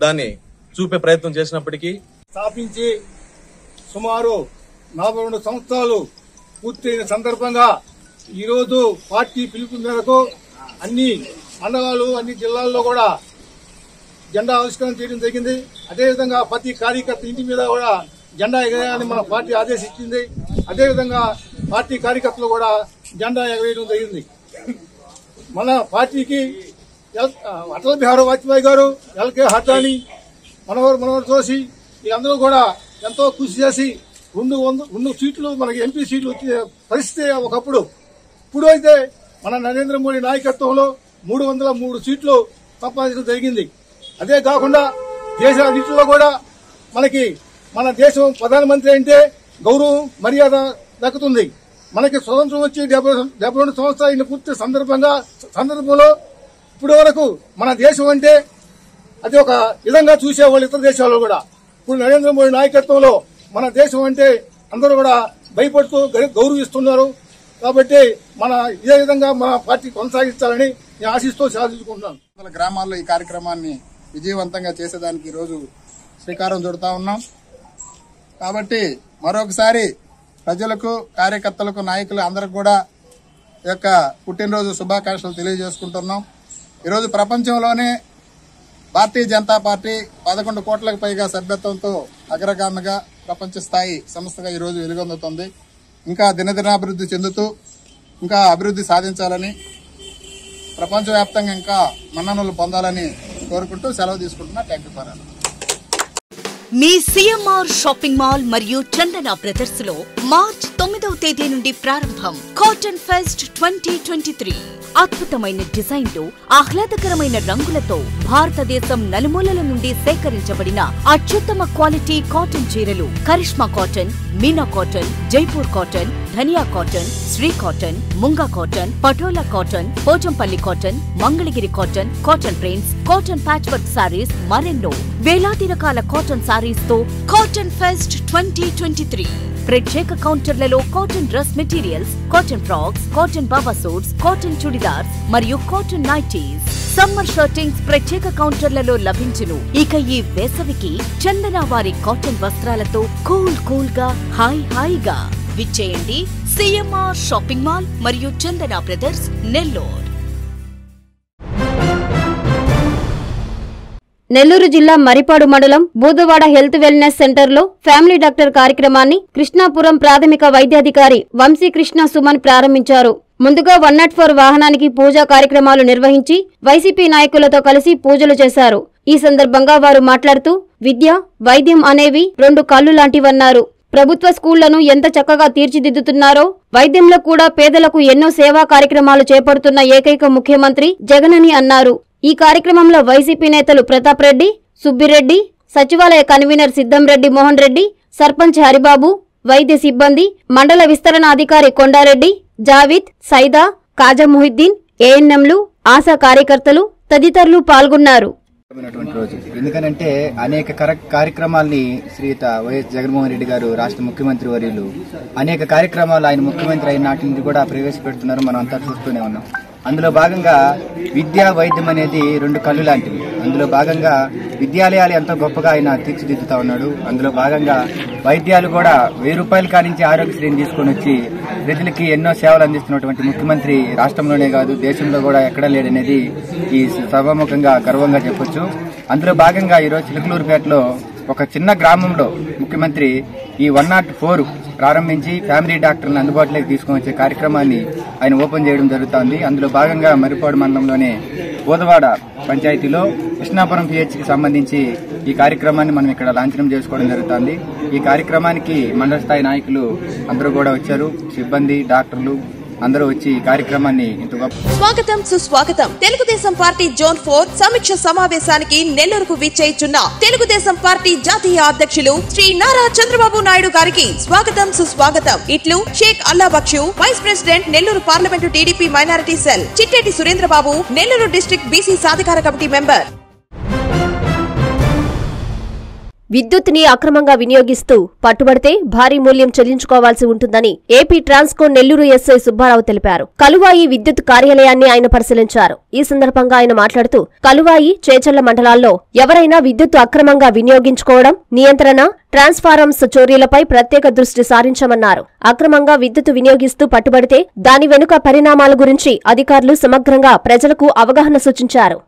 దాన్ని చూపే ప్రయత్నం చేసినప్పటికీ స్థాపించి సుమారు నలభై రెండు సంవత్సరాలు పూర్తయిన సందర్భంగా ఈరోజు పార్టీ పిలుపు మేరకు అన్ని మండలాలు అన్ని జిల్లాల్లో కూడా జెండా ఆవిష్కరణ చేయడం జరిగింది. అదేవిధంగా ప్రతి కార్యకర్త ఇంటి మీద కూడా జెండా ఎగరేయాలని మన పార్టీ ఆదేశించింది. అదేవిధంగా పార్టీ కార్యకర్తలు కూడా జెండా ఎగరేయడం జరిగింది. మన పార్టీకి ఎల్- అటల్ బిహారీ వాజ్పేయి గారు ఎల్కే హటాని మనోహర్ మనోహర్ జోషి వీళ్ళందరూ కూడా ఎంతో కృషి చేసి రెండు వంద రెండు సీట్లు మనకి ఎంపీ సీట్లు వచ్చే పరిస్థితి ఒకప్పుడు. ఇప్పుడు అయితే మన నరేంద్ర మోడీ నాయకత్వంలో మూడు వందల మూడు సీట్లు సంపాదించడం జరిగింది. అదే కాకుండా దేశ నీటిలో కూడా మనకి మన దేశం ప్రధానమంత్రి అంటే గౌరవం మర్యాద దక్కుతుంది. మనకి స్వతంత్రం వచ్చి డెబ్బై డెబ్బై రెండు సంవత్సరాలు పూర్తి సందర్భంగా సందర్భంలో ఇప్పటి వరకు మన దేశం అంటే అది ఒక విధంగా చూసేవాళ్ళు ఇతర దేశాల్లో కూడా. ఇప్పుడు నరేంద్ర మోడీ నాయకత్వంలో మన దేశం అంటే అందరూ కూడా భయపడుతూ గౌరవిస్తున్నారు. కాబట్టి మన ఇదే విధంగా మన పార్టీ కొనసాగించాలని ఆశిస్తూ సాధించుకుంటున్నాను. వందల గ్రామాల్లో ఈ కార్యక్రమాన్ని విజయవంతంగా చేసేదానికి ఈరోజు శ్రీకారం చుడతా ఉన్నాం. కాబట్టి మరొకసారి ప్రజలకు కార్యకర్తలకు నాయకులు అందరికి కూడా ఈ యొక్క పుట్టినరోజు శుభాకాంక్షలు తెలియజేసుకుంటున్నాం. ఈరోజు ప్రపంచంలోనే భారతీయ జనతా పార్టీ పదకొండు కోట్లకు పైగా సభ్యత్వంతో అగ్రగామిగా ప్రపంచ స్థాయి సంస్థగా ఈరోజు వెలుగొందుతుంది. ఇంకా దినదినాభివృద్ధి చెందుతూ ఇంకా అభివృద్ధి సాధించాలని ప్రపంచవ్యాప్తంగా ఇంకా మన్ననలు పొందాలని కోరుకుంటూ సెలవు తీసుకుంటున్నా. థ్యాంక్ యూ ఫర్ మీ సిఎంఆర్ షాపింగ్ మాల్ మరియు చందన బ్రదర్స్లో మార్చ్ తొమ్మిదవ తేదీ నుండి ప్రారంభం. Cotton fest twenty twenty three అద్భుతమైన డిజైన్లు ఆహ్లాదకరమైన రంగులతో భారతదేశం నలుమూలల నుండి సేకరించబడిన అత్యుత్తమ క్వాలిటీ కాటన్ చీరలు. Karishma cotton Meena cotton Jaipur cotton Dhaniya cotton Shri cotton Munga cotton Patola cotton Pochampally cotton Mangalagiri cotton cotton prints cotton patch work saris మరెన్నో వేలాది రకాల cotton సారీస్తో cotton fest twenty twenty three. ప్రత్యేక కౌంటర్లలో cotton dress materials cotton frocks cotton baba suits cotton churidars మరియు cotton nighties. Summer shirtings ప్రత్యేక కౌంటర్లలో లభించును. ఇక ఈ వేసవికి చందన వారి కాటన్ వస్త్రాలతో కూల్ కూల్గా హాయ్ హాయిగా విచ్చేయండి సిఎంఆర్ షాపింగ్ మాల్ మరియు చందన బ్రదర్స్ నెల్లూరు. నెల్లూరు జిల్లా మరిపాడు మండలం బూదవాడ హెల్త్ వెల్నెస్ సెంటర్లో ఫ్యామిలీ డాక్టర్ కార్యక్రమాన్ని కృష్ణాపురం ప్రాథమిక వైద్యాధికారి వంశీకృష్ణ సుమన్ ప్రారంభించారు. ముందుగా వన్ నాట్ ఫోర్ వాహనానికి పూజా కార్యక్రమాలు నిర్వహించి వైసీపీ నాయకులతో కలిసి పూజలు చేశారు. ఈ సందర్భంగా వారు మాట్లాడుతూ విద్య వైద్యం అనేవి రెండు కళ్ళు లాంటివన్నారు. ప్రభుత్వ స్కూళ్ళను ఎంత చక్కగా తీర్చిదిద్దుతున్నారో వైద్యంలో కూడా పేదలకు ఎన్నో సేవా కార్యక్రమాలు చేపడుతున్న ఏకైక ముఖ్యమంత్రి జగనని అన్నారు. ఈ కార్యక్రమంలో వైసీపీ నేతలు ప్రతాప్ రెడ్డి సుబ్బిరెడ్డి సచివాలయ కన్వీనర్ సిద్దంరెడ్డి మోహన్ రెడ్డి సర్పంచ్ హరిబాబు వైద్య సిబ్బంది మండల విస్తరణ అధికారి కొండారెడ్డి జావిద్ సైదా కాజా మొహిద్దీన్ ఏఎన్ఎంలు ఆశా కార్యకర్తలు తదితరులు పాల్గొన్నారు. ఎందుకనంటే అనేక కార్యక్రమాల్ని శ్రీత వైఎస్ జగన్మోహన్ రెడ్డి గారు రాష్ట్ర ముఖ్యమంత్రి వర్యులు అనేక కార్యక్రమాలు ఆయన ముఖ్యమంత్రి అయిన నాటి నుంచి కూడా ప్రవేశపెడుతున్నారు. మనం అంతా చూస్తూనే ఉన్నాం. అందులో భాగంగా విద్యా వైద్యం అనేది రెండు కళ్ళు లాంటివి. అందులో భాగంగా విద్యాలయాలు ఎంతో గొప్పగా ఆయన తీర్చిదిద్దుతా ఉన్నాడు. అందులో భాగంగా వైద్యాలు కూడా వెయ్యి రూపాయల కానించి ఆరోగ్యశ్రీని తీసుకొని వచ్చి ప్రజలకి ఎన్నో సేవలు అందిస్తున్నటువంటి ముఖ్యమంత్రి రాష్ట్రంలోనే కాదు దేశంలో కూడా ఎక్కడా లేడనేది ఈ సభాముఖంగా గర్వంగా చెప్పొచ్చు. అందులో భాగంగా ఈరోజు చిలుకలూరుపేటలో ఒక చిన్న గ్రామంలో ముఖ్యమంత్రి ఈ వన్ నాట్ ఫోర్ ప్రారంభించి ఫ్యామిలీ డాక్టర్లను అందుబాటులోకి తీసుకుని వచ్చే కార్యక్రమాన్ని ఆయన ఓపెన్ చేయడం జరుగుతోంది. అందులో భాగంగా మరిపాడు మండలంలోని బోధవాడ పంచాయతీలో కృష్ణాపురం పిహెచ్కి సంబంధించి ఈ కార్యక్రమాన్ని మనం ఇక్కడ లాంఛనం చేసుకోవడం జరుగుతోంది. ఈ కార్యక్రమానికి మండల స్థాయి నాయకులు అందరూ కూడా వచ్చారు. సిబ్బంది డాక్టర్లు అందరూ వచ్చి ఈ కార్యక్రమాన్ని స్వాగతం సుస్వాగతం. తెలుగుదేశం పార్టీ జోన్ ఫోర్ సమీక్ష సమావేశానికి నెల్లూరుకు విచ్చేయిచున్న తెలుగుదేశం పార్టీ జాతీయ అధ్యక్షులు శ్రీ నారా చంద్రబాబు నాయుడు గారికి స్వాగతం సుస్వాగతం. ఇట్లు Sheikh Allabaksh vice president Nellore parliament TDP minority cell Chitteti Surendrababu Nellore district BC సాధికార కమిటీ మెంబర్. విద్యుత్ని అక్రమంగా వినియోగిస్తూ పట్టుబడితే భారీ మూల్యం చెల్లించుకోవాల్సి ఉంటుందని ఏపీ ట్రాన్స్కో నెల్లూరు ఎస్ఐ సుబ్బారావు తెలిపారు. కలువాయి విద్యుత్ కార్యాలయాన్ని ఆయన పరిశీలించారు. ఈ సందర్భంగా ఆయన మాట్లాడుతూ కలువాయి చేచర్ల మండలాల్లో ఎవరైనా విద్యుత్ అక్రమంగా వినియోగించుకోవడం నియంత్రణ ట్రాన్స్ఫారమ్స్ చోరీలపై ప్రత్యేక దృష్టి సారించమన్నారు. అక్రమంగా విద్యుత్ వినియోగిస్తూ పట్టుబడితే దాని వెనుక పరిణామాల గురించి అధికారులు సమగ్రంగా ప్రజలకు అవగాహన సూచించారు.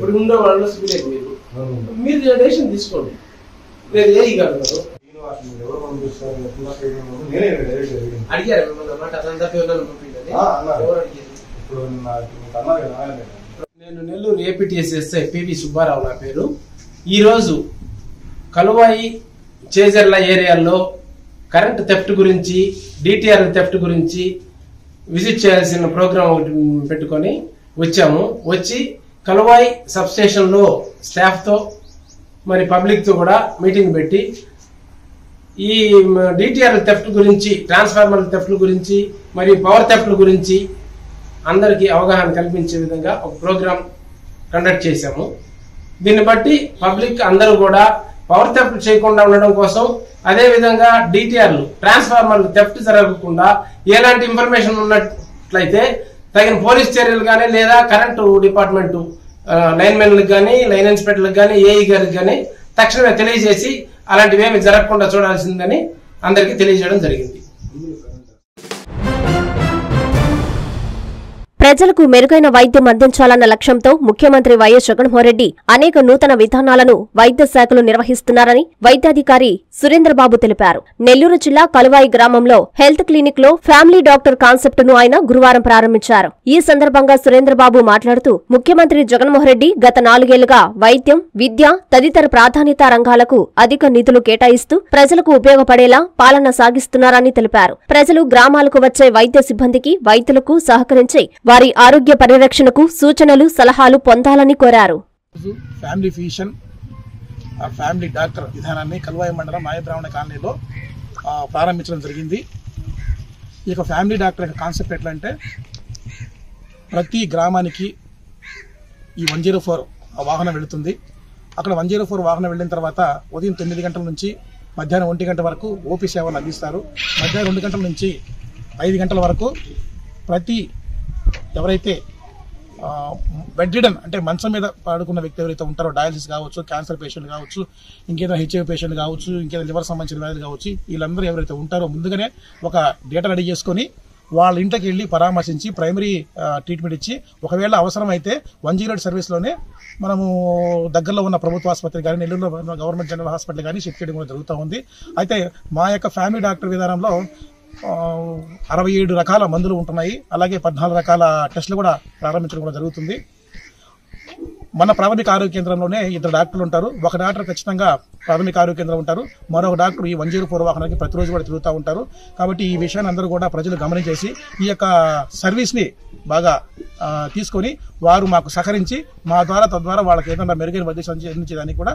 ఏదైనా మాట్లాడినా మీరు. మీరు మీరు మీరు డెసిషన్ తీసుకోండి. లేదు ఏ గారు అడిగారు మిమ్మల్ని మాట అదంతా పిల్లలు పంపించండి ఎవరు అడిగారు? నేను Nellore APTS SI PV Subbarao నా పేరు. ఈరోజు కలువాయి చేజర్ల ఏరియాల్లో కరెంట్ థెఫ్ట్ గురించి డిటిఆర్ థెఫ్ట్ గురించి విజిట్ చేయాల్సిన ప్రోగ్రామ్ ఒకటి పెట్టుకొని వచ్చాము. వచ్చి కలువాయి సబ్స్టేషన్లో స్టాఫ్తో మరి పబ్లిక్తో కూడా మీటింగ్ పెట్టి ఈ డిటిఆర్ థెఫ్ట్ గురించి ట్రాన్స్ఫార్మర్ థెఫ్ట్ గురించి మరియు పవర్ థెఫ్ట్ గురించి అందరికీ అవగాహన కల్పించే విధంగా ఒక ప్రోగ్రాం కండక్ట్ చేశాము. దీన్ని బట్టి పబ్లిక్ అందరూ కూడా పవర్ థెఫ్ట్ చేయకుండా ఉండడం కోసం అదే విధంగా డిటిఆర్లు ట్రాన్స్ఫార్మర్లు థెఫ్ట్ జరగకుండా ఎలాంటి ఇన్ఫర్మేషన్ ఉన్నట్లయితే తగిన పోలీస్ చర్యలు కానీ లేదా కరెంటు డిపార్ట్మెంట్ లైన్ మెన్లకు కానీ లైన్ ఇన్స్పెక్టర్లకు కానీ ఏఈ గారికి కానీ తక్షణమే తెలియజేసి అలాంటివి ఏమి జరగకుండా చూడాల్సిందని అందరికీ తెలియజేయడం జరిగింది. ప్రజలకు మెరుగైన వైద్యం అందించాలన్న లక్ష్యంతో ముఖ్యమంత్రి వైఎస్ జగన్మోహన్రెడ్డి అనేక నూతన విధానాలను వైద్య శాఖలు నిర్వహిస్తున్నారని వైద్యాధికారి సురేంద్రబాబు తెలిపారు. నెల్లూరు జిల్లా కలువాయి గ్రామంలో హెల్త్ క్లినిక్లో ఫ్యామిలీ డాక్టర్ కాన్సెప్ట్ను ఆయన గురువారం ప్రారంభించారు. ఈ సందర్భంగా సురేంద్రబాబు మాట్లాడుతూ ముఖ్యమంత్రి జగన్మోహన్రెడ్డి గత నాలుగేళ్ళుగా వైద్యం విద్య తదితర ప్రాధాన్యత రంగాలకు అధిక నిధులు కేటాయిస్తూ ప్రజలకు ఉపయోగపడేలా పాలన సాగిస్తున్నారని తెలిపారు. ప్రజలు గ్రామాలకు వచ్చే వైద్య సిబ్బందికి వైద్యులకు సహకరించి వారి ఆరోగ్య పరిరక్షణకు సూచనలు సలహాలు పొందాలని కోరారు. ఫ్యామిలీ ఫిజిషియన్ ఆ ఫ్యామిలీ డాక్టర్ విధానాన్ని కల్వాయి మండలం మాయబ్రాహ్మణ కాలనీలో ప్రారంభించడం జరిగింది. ఈ యొక్క ఫ్యామిలీ డాక్టర్ యొక్క కాన్సెప్ట్ ఎట్లా అంటే ప్రతి గ్రామానికి ఈ వన్ జీరో ఫోర్ వాహనం వెళుతుంది. అక్కడ వన్ జీరో ఫోర్ వాహనం వెళ్ళిన తర్వాత ఉదయం తొమ్మిది గంటల నుంచి మధ్యాహ్నం ఒంటి గంట వరకు ఓపీ సేవలు అందిస్తారు. మధ్యాహ్నం రెండు గంటల నుంచి ఐదు గంటల వరకు ప్రతి ఎవరైతే బెడ్రిడన్ అంటే మంచం మీద పడుకున్న వ్యక్తి ఎవరైతే ఉంటారో డయాలసిస్ కావచ్చు క్యాన్సర్ పేషెంట్ కావచ్చు ఇంకేదో హెచ్ఐవి పేషెంట్ కావచ్చు ఇంకేదో లివర్ సంబంధించిన వ్యాధులు కావచ్చు వీళ్ళందరూ ఎవరైతే ఉంటారో ముందుగానే ఒక డేటా రెడీ చేసుకొని వాళ్ళ ఇంటికి వెళ్ళి పరామర్శించి ప్రైమరీ ట్రీట్మెంట్ ఇచ్చి ఒకవేళ అవసరమైతే వన్ జీరో ఎయిట్ సర్వీస్లోనే మనము దగ్గరలో ఉన్న ప్రభుత్వ ఆసుపత్రి కానీ నెల్లూరులో గవర్నమెంట్ జనరల్ హాస్పిటల్ కానీ షిఫ్ట్ చేయడం కూడా జరుగుతూ ఉంది. అయితే మా యొక్క ఫ్యామిలీ డాక్టర్ విధానంలో అరవై ఏడు రకాల మందులు ఉంటున్నాయి. అలాగే పద్నాలుగు రకాల టెస్టులు కూడా ప్రారంభించడం కూడా జరుగుతుంది. మన ప్రాథమిక ఆరోగ్య కేంద్రంలోనే ఇద్దరు డాక్టర్లు ఉంటారు. ఒక డాక్టర్ ఖచ్చితంగా ప్రాథమిక ఆరోగ్య కేంద్రం ఉంటారు. మరొక డాక్టర్ ఈ వన్ జీరో ఫోర్ వాహనానికి ప్రతిరోజు కూడా తిరుగుతూ ఉంటారు. కాబట్టి ఈ విషయాన్ని అందరూ కూడా ప్రజలు గమనించేసి ఈ యొక్క సర్వీస్ని బాగా తీసుకొని వారు మాకు సహకరించి మా ద్వారా తద్వారా వాళ్ళకి ఏదైనా మెరుగైన వైద్య సంచి కూడా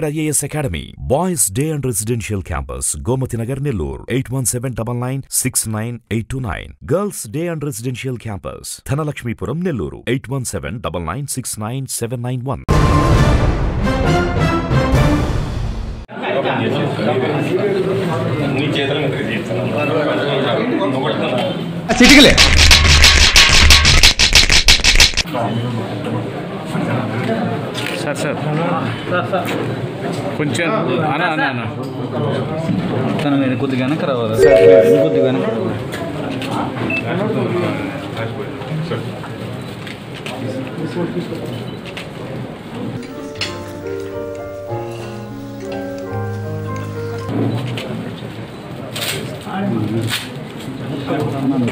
IAS academy boys day and residential campus Gomathi Nagar Nellore eight one seven double nine six nine eight two nine girls day and residential campus Dhanalakshmipuram Nellore eight one seven double nine six nine seven nine one చిటికలే sir sir. కొంచెం అనా అనా అనా తన నేను కొద్దిగా వెనక రావాలి. కొద్దిగా వెనక రావాలి.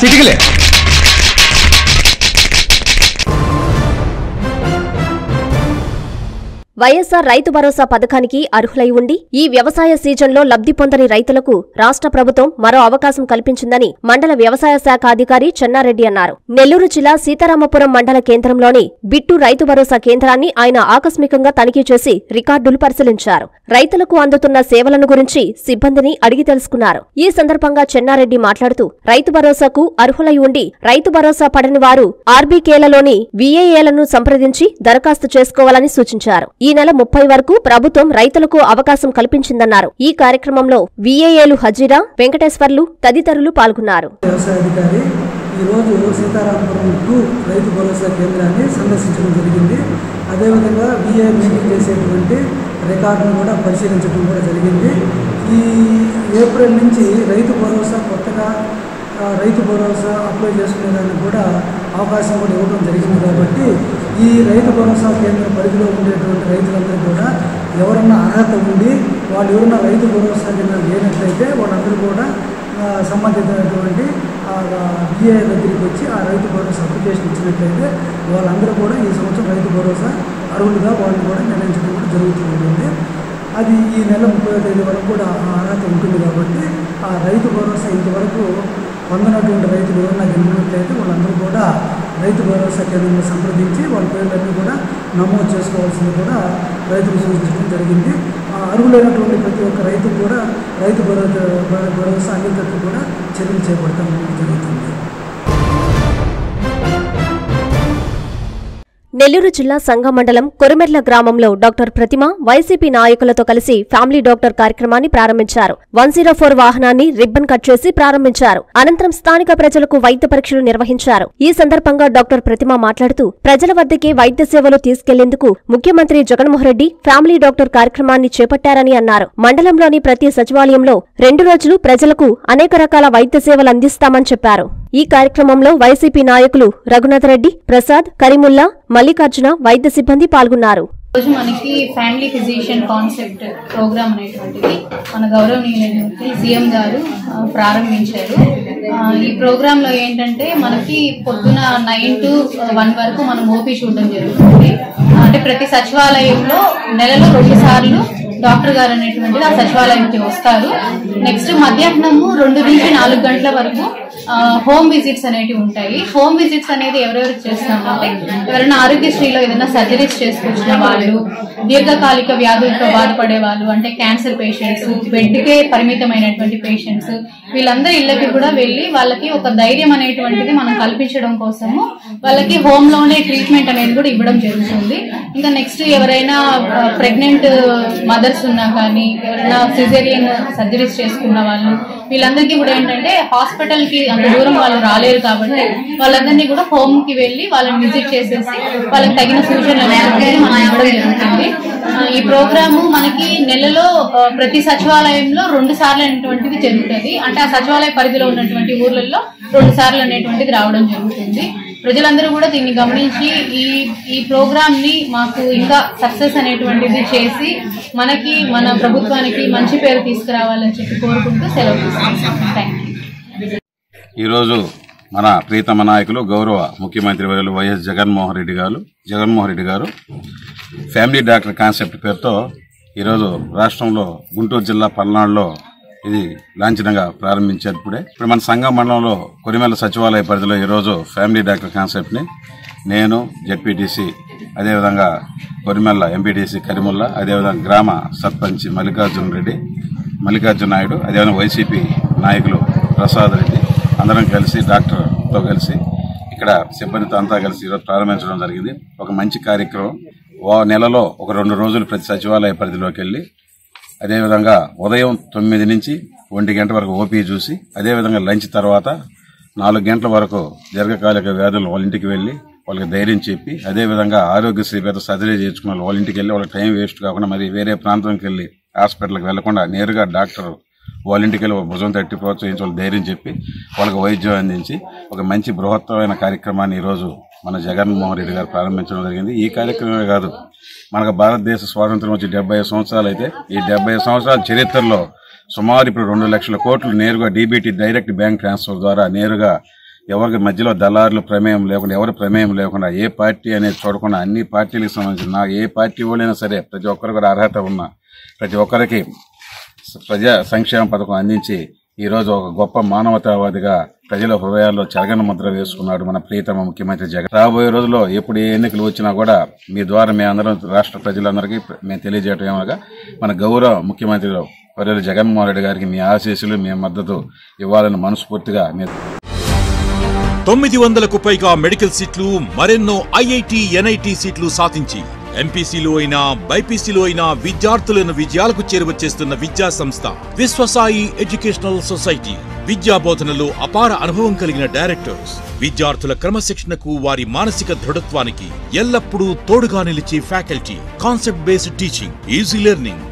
చిటికలే. వైఎస్సార్ రైతు భరోసా పథకానికి అర్హులై ఉండి ఈ వ్యవసాయ సీజన్లో లబ్ధి పొందని రైతులకు రాష్ట్ర ప్రభుత్వం మరో అవకాశం కల్పించిందని మండల వ్యవసాయ శాఖ అధికారి చెన్నారెడ్డి అన్నారు. నెల్లూరు జిల్లా సీతారామపురం మండల కేంద్రంలోని బిట్టు రైతు భరోసా కేంద్రాన్ని ఆయన ఆకస్మికంగా తనిఖీ చేసి రికార్డులు పరిశీలించారు. రైతులకు అందుతున్న సేవలను గురించి సిబ్బందిని అడిగి తెలుసుకున్నారు. ఈ సందర్భంగా చెన్నారెడ్డి మాట్లాడుతూ రైతు భరోసాకు అర్హులై ఉండి రైతు భరోసా పడని వారు ఆర్బీకేలలోని విఏఏలను సంప్రదించి దరఖాస్తు చేసుకోవాలని సూచించారు. ఈ నెల ముప్పై వరకు ప్రభుత్వం రైతులకు అవకాశం కల్పించిందన్నారు. ఈ కార్యక్రమంలో విఏఏలు హజీరా వెంకటేశ్వర్లు తదితరులు పాల్గొన్నారు. ఈరోజు సీతారామపురం టూ రైతు భరోసా కేంద్రాన్ని సందర్శించడం జరిగింది. అదేవిధంగా విఏ చేసేటువంటి రికార్డును కూడా పరిశీలించడం కూడా జరిగింది. ఈ ఏప్రిల్ నుంచి రైతు భరోసా కొత్తగా రైతు భరోసా అప్లై చేసుకునేదానికి కూడా అవకాశం కూడా ఇవ్వడం జరిగింది కాబట్టి ఈ రైతు భరోసా కేంద్ర పరిధిలో ఉండేటువంటి రైతులందరూ కూడా ఎవరన్నా అర్హత ఉండి వాళ్ళు ఎవరన్నా రైతు భరోసా కింద లేనట్లయితే వాళ్ళందరూ కూడా సంబంధితమైనటువంటి బిఏ దగ్గరికి వచ్చి ఆ రైతు భరోసా అప్లికేషన్ ఇచ్చినట్లయితే వాళ్ళందరూ కూడా ఈ సంవత్సరం రైతు భరోసా అర్హులుగా వాళ్ళని కూడా నిర్ణయించడం కూడా జరుగుతూ ఉంటుంది. అది ఈ నెల ముప్పై తేదీ వరకు కూడా ఆ అర్హత ఉంటుంది కాబట్టి ఆ రైతు భరోసా ఇంతవరకు పొందినటువంటి రైతులు ఎవరైనా గెలిచినట్లయితే వాళ్ళందరూ కూడా రైతు భరోసా కేంద్రంలో సంప్రదించి వాళ్ళ పేర్లన్నీ కూడా నమోదు చేసుకోవాల్సింది కూడా రైతులు సూచించడం జరిగింది. అర్హులైనటువంటి ప్రతి ఒక్క రైతుకు కూడా రైతు భరోసా భరోసా అందేటట్టు కూడా చర్యలు చేపడతాం జరుగుతుంది. నెల్లూరు జిల్లా సంఘమండలం మండలం గ్రామంలో డాక్టర్ ప్రతిమ వైసీపీ నాయకులతో కలిసి ఫ్యామిలీ డాక్టర్ కార్యక్రమాన్ని ప్రారంభించారు. వన్ జీరో ఫోర్ వాహనాన్ని రిబ్బన్ కట్ చేసి ప్రారంభించారు. అనంతరం స్థానిక ప్రజలకు వైద్య పరీక్షలు నిర్వహించారు. ఈ సందర్భంగా డాక్టర్ ప్రతిమ మాట్లాడుతూ ప్రజల వద్దకే వైద్య సేవలు తీసుకెళ్ళేందుకు ముఖ్యమంత్రి జగన్మోహన్ రెడ్డి ఫ్యామిలీ డాక్టర్ కార్యక్రమాన్ని చేపట్టారని అన్నారు. మండలంలోని ప్రతి సచివాలయంలో రెండు రోజులు ప్రజలకు అనేక రకాల వైద్య సేవలు అందిస్తామని చెప్పారు. ఈ కార్యక్రమంలో వైసీపీ నాయకులు రఘునాథరెడ్డి ప్రసాద్ కరీముల్లా మల్లికార్జున వైద్య సిబ్బంది పాల్గొన్నారు. రోజు మనకి ఫ్యామిలీ ఫిజిషియన్ కాన్సెప్ట్ ప్రోగ్రామ్ అనేటువంటిది మన గౌరవనీయులైనటువంటి సీఎం గారు ప్రారంభించారు. ఈ ప్రోగ్రామ్లో ఏంటంటే మనకి పొద్దున నైన్ టు వన్ వరకు మనం ఓపీ చూడడం జరుగుతుంది. అంటే ప్రతి సచివాలయంలో నెలలో రెండు సార్లు డాక్టర్ గారు అనేటువంటిది ఆ సచివాలయానికి వస్తారు. నెక్స్ట్ మధ్యాహ్నము రెండు నుంచి నాలుగు గంటల వరకు హోమ్ విజిట్స్ అనేటివి ఉంటాయి. హోమ్ విజిట్స్ అనేది ఎవరెవరు చేస్తామంటే ఎవరైనా ఆరోగ్యశ్రీలో ఏదైనా సర్జరీస్ చేసుకొచ్చిన వాళ్ళు దీర్ఘకాలిక వ్యాధులతో బాధపడే వాళ్ళు అంటే క్యాన్సర్ పేషెంట్స్ బెడ్కే పరిమితమైనటువంటి పేషెంట్స్ వీళ్ళందరి ఇళ్ళకి కూడా వెళ్ళి వాళ్ళకి ఒక ధైర్యం అనేటువంటిది మనం కల్పించడం కోసము వాళ్ళకి హోమ్లోనే ట్రీట్మెంట్ అనేది కూడా ఇవ్వడం జరుగుతుంది. ఇంకా నెక్స్ట్ ఎవరైనా ప్రెగ్నెంట్ మదర్ ఫీవర్స్ ఉన్నా కానీ ఎవరైనా సిజేరియన్ సర్జరీస్ చేసుకున్న వాళ్ళు వీళ్ళందరికీ కూడా ఏంటంటే హాస్పిటల్కి అంత దూరం వాళ్ళు రాలేరు కాబట్టి వాళ్ళందరినీ కూడా హోమ్కి వెళ్ళి వాళ్ళని విజిట్ చేసేసి వాళ్ళకి తగిన సూచనలు మనం ఇవ్వడం జరుగుతుంది. ఈ ప్రోగ్రాము మనకి నెలలో ప్రతి సచివాలయంలో రెండు సార్లు అనేటువంటిది జరుగుతుంది. అంటే ఆ సచివాలయ పరిధిలో ఉన్నటువంటి ఊర్లలో రెండు సార్లు అనేటువంటిది రావడం జరుగుతుంది. ప్రజలందరూ కూడా దీన్ని గమనించి ఈ ఈ ప్రోగ్రామ్ని మాకు ఇంకా సక్సెస్ అనేటువంటిది చేసి మనకి మన ప్రభుత్వానికి మంచి పేరు తీసుకురావాలని చెప్పి కోరుకుంటూ సెలవు తీసుకుంటాం థ్యాంక్ ఈరోజు మన ప్రీతమ నాయకులు గౌరవ ముఖ్యమంత్రి వర్యులు వైఎస్ జగన్మోహన్ రెడ్డి గారు జగన్మోహన్ రెడ్డి గారు ఫ్యామిలీ డాక్టర్ కాన్సెప్ట్ పేరుతో ఈరోజు రాష్ట్రంలో గుంటూరు జిల్లా పల్నాడులో ఇది లాంఛనంగా ప్రారంభించారు ఇప్పుడే ఇప్పుడు మన సంఘం మండలంలో కొరిమెల సచివాలయ పరిధిలో ఈరోజు ఫ్యామిలీ డాక్టర్ కాన్సెప్ట్ని నేను జెడ్పీటీసీ అదేవిధంగా కొరిమెల్ల ఎంపీటీసీ కరిముల్లా అదేవిధంగా గ్రామ సర్పంచ్ మల్లికార్జున రెడ్డి మల్లికార్జున నాయుడు అదేవిధంగా వైసీపీ నాయకులు ప్రసాద్ రెడ్డి అందరం కలిసి డాక్టర్తో కలిసి ఇక్కడ సిబ్బందితో అంతా కలిసి ఈరోజు ప్రారంభించడం జరిగింది. ఒక మంచి కార్యక్రమం. ఓ నెలలో ఒక రెండు రోజులు ప్రతి సచివాలయ పరిధిలోకి వెళ్ళి అదేవిధంగా ఉదయం తొమ్మిది నుంచి ఒంటి గంట వరకు ఓపీ చూసి అదేవిధంగా లంచ్ తర్వాత నాలుగు గంటల వరకు దీర్ఘకాలిక వ్యాధులు వాళ్ళ ఇంటికి వెళ్ళి వాళ్ళకి ధైర్యం చెప్పి అదేవిధంగా ఆరోగ్యశ్రీ పేద సర్జరీ చేయించుకున్న వాళ్ళ ఇంటికి వెళ్ళి వాళ్ళ టైం వేస్ట్ కాకుండా మరి వేరే ప్రాంతానికి వెళ్ళి హాస్పిటల్కి వెళ్ళకుండా నేరుగా డాక్టర్ వాళ్ళ ఇంటికి వెళ్ళి ఒక భుజం తట్టి ప్రోత్సహించి వాళ్ళు ధైర్యం చెప్పి వాళ్ళకి వైద్యం అందించి ఒక మంచి బృహత్తమైన కార్యక్రమాన్ని ఈరోజు మన జగన్మోహన్ రెడ్డి గారు ప్రారంభించడం జరిగింది. ఈ కార్యక్రమమే కాదు మనకు భారతదేశ స్వాతంత్రం వచ్చి డెబ్బై సంవత్సరాలు అయితే ఈ డెబ్బై సంవత్సరాల చరిత్రలో సుమారు ఇప్పుడు రెండు లక్షల కోట్లు నేరుగా డీబీటీ డైరెక్ట్ బ్యాంక్ ట్రాన్స్ఫర్ ద్వారా నేరుగా ఎవరికి మధ్యలో దళారులు ప్రమేయం లేకుండా ఎవరి ప్రమేయం లేకుండా ఏ పార్టీ అనేది చూడకుండా అన్ని పార్టీలకు సంబంధించిన ఏ పార్టీ వాళ్ళైనా సరే ప్రతి ఒక్కరికి కూడా అర్హత ఉన్న ప్రతి ఒక్కరికి ప్రజా సంక్షేమ పథకం అందించి ఈరోజు ఒక గొప్ప మానవతావాదిగా ప్రజల హృదయాల్లో చెరగని ముద్ర వేసుకున్నాడు మన ప్రియతమ ముఖ్యమంత్రి జగన్. రాబోయే రోజుల్లో ఎప్పుడు ఏ ఎన్నికలు వచ్చినా కూడా మీ ద్వారా మీ అందరం రాష్ట్ర ప్రజలందరికీ మేము తెలియజేయటం ఏమనగా మన గౌరవ ముఖ్యమంత్రి వర్యులు జగన్మోహన్ రెడ్డి గారికి మీ ఆశీస్సులు మీ మద్దతు ఇవ్వాలని మనస్ఫూర్తిగా మీరు తొమ్మిది వందలకు పైగా మెడికల్ సీట్లు మరెన్నో ఐఐటి ఎన్ఐటి సీట్లు సాధించి ఎంపీసీలో అయినా బైపీసీలో అయినా విద్యార్థులను విజయాలకు చేరువచేస్తున్న విద్యా సంస్థ విశ్వసాయి ఎడ్యుకేషనల్ సొసైటీ. విద్యా బోధనలో అపార అనుభవం కలిగిన డైరెక్టర్స్. విద్యార్థుల క్రమశిక్షణకు వారి మానసిక దృఢత్వానికి ఎల్లప్పుడూ తోడుగా నిలిచే faculty. Concept based teaching easy learning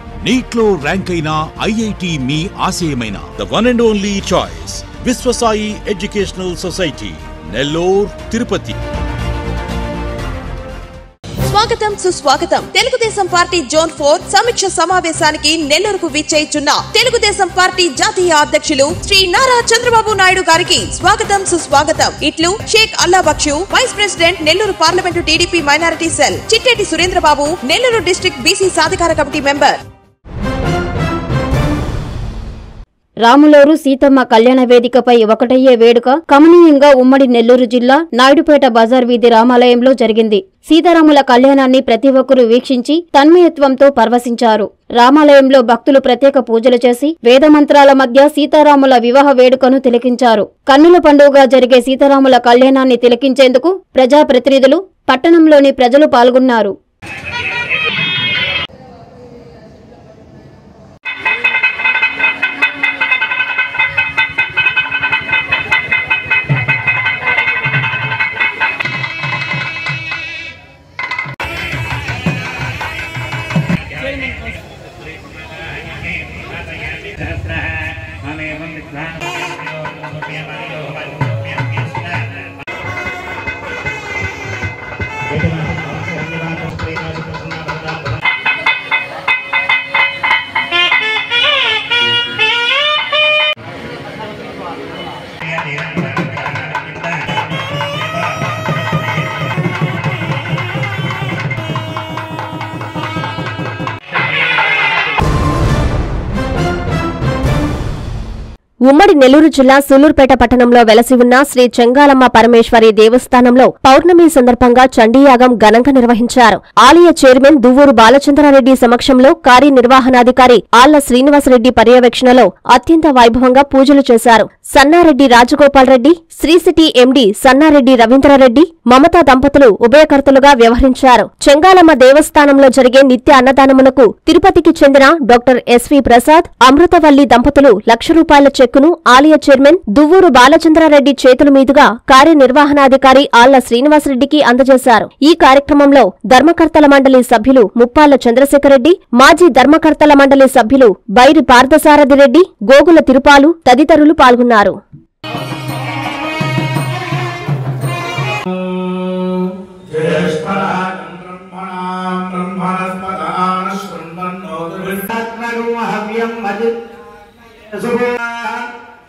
నీట్లో rank అయిన ఐఐటి మీ ఆశయమైన. The one and only choice Viswasai educational society Nellore Tirupati. స్వాగతం సుస్వాగతం. తెలుగుదేశం పార్టీ జోన్ ఫోర్ సమీక్ష సమావేశానికి నెల్లూరుకు విచ్చేయుచున్న తెలుగుదేశం పార్టీ జాతీయ అధ్యక్షులు శ్రీ నారా చంద్రబాబు నాయుడు గారికి స్వాగతం సుస్వాగతం. ఇట్లు Sheikh Allah Baksh vice president Nellore parliament TDP minority cell. Chitteti Surendrababu Nellore district BC సాధికార కమిటీ మెంబర్. రాములూరు సీతమ్మ కళ్యాణ వేదికపై ఒకటయ్యే వేడుక కమనీయంగా ఉమ్మడి నెల్లూరు జిల్లా నాయుడుపేట బజార్ వీధి రామాలయంలో జరిగింది. సీతారాముల కళ్యాణాన్ని ప్రతి ఒక్కరూ వీక్షించి తన్మయత్వంతో పర్వశించారు. రామాలయంలో భక్తులు ప్రత్యేక పూజలు చేసి వేదమంత్రాల మధ్య సీతారాముల వివాహ వేడుకను తిలకించారు. కన్నుల పండుగగా జరిగే సీతారాముల కళ్యాణాన్ని తిలకించేందుకు ప్రజాప్రతినిధులు పట్టణంలోని ప్రజలు పాల్గొన్నారు. ఉమ్మడి నెల్లూరు జిల్లా సూలూరుపేట పట్టణంలో వెలసి ఉన్న శ్రీ చెంగాలమ్మ పరమేశ్వరి దేవస్థానంలో పౌర్ణమి సందర్భంగా చండీయాగం ఘనంగా నిర్వహించారు. ఆలయ చైర్మన్ దువ్వూరు బాలచంద్రారెడ్డి సమక్షంలో కార్యనిర్వహణాధికారి ఆళ్ళ శ్రీనివాసరెడ్డి పర్యవేక్షణలో అత్యంత వైభవంగా పూజలు చేశారు. సన్నారెడ్డి రాజగోపాల్ రెడ్డి శ్రీసిటీ ఎండీ సన్నారెడ్డి రవీంద్రారెడ్డి మమతా దంపతులు ఉభయకర్తలుగా వ్యవహరించారు. చెంగాలమ్మ దేవస్థానంలో జరిగే నిత్య అన్నదానమునకు తిరుపతికి చెందిన డాక్టర్ ఎస్వి ప్రసాద్ అమృతవల్లి దంపతులు లక్ష రూపాయల చెక్కును ఆలయ చైర్మన్ దువ్వూరు బాలచంద్రారెడ్డి చేతుల మీదుగా కార్యనిర్వహణాధికారి ఆళ్ళ శ్రీనివాసరెడ్డికి అందజేశారు. ఈ కార్యక్రమంలో ధర్మకర్తల మండలి సభ్యులు ముప్పాళ్ళ చంద్రశేఖరరెడ్డి మాజీ ధర్మకర్తల మండలి సభ్యులు బైరి పార్థసారథి రెడ్డి గోగుల తిరుపాలు తదితరులు పాల్గొన్నారు.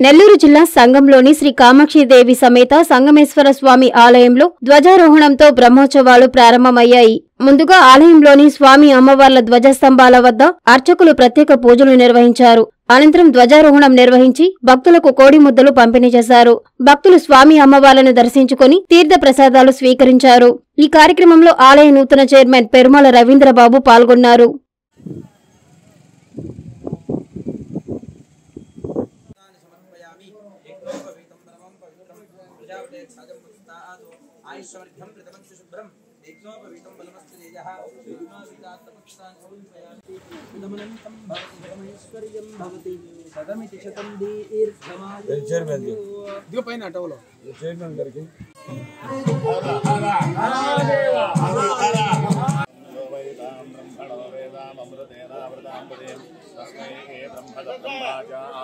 నెల్లూరు జిల్లా సంఘంలోని శ్రీ కామాక్షిదేవి సమేత సంగమేశ్వర స్వామి ఆలయంలో ధ్వజారోహణంతో బ్రహ్మోత్సవాలు ప్రారంభమయ్యాయి. ముందుగా ఆలయంలోని స్వామి అమ్మవార్ల ధ్వజస్తంభాల వద్ద అర్చకులు ప్రత్యేక పూజలు నిర్వహించారు. అనంతరం ధ్వజారోహణం నిర్వహించి భక్తులకు కోడి ముద్దలు పంపిణీ చేశారు. భక్తులు స్వామి అమ్మవార్లను దర్శించుకుని తీర్థ ప్రసాదాలు స్వీకరించారు. ఈ కార్యక్రమంలో ఆలయ నూతన చైర్మన్ పెరుమల రవీంద్రబాబు పాల్గొన్నారు. गमनं तं भवैश्वर्यं भवति सदमिति शतं दीर्घमायु दियो पहन हटा बोलो चेंज बंद करके हरा हरा हरा देवा हरा हरा